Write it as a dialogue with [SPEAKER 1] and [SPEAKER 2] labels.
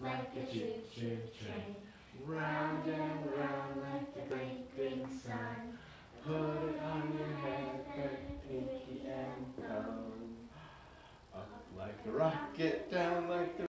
[SPEAKER 1] like a choo-choo train. Round and round like the great big sun. Put it on your head, put pinky and thumb. Up like a rocket, down like the